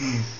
Mm.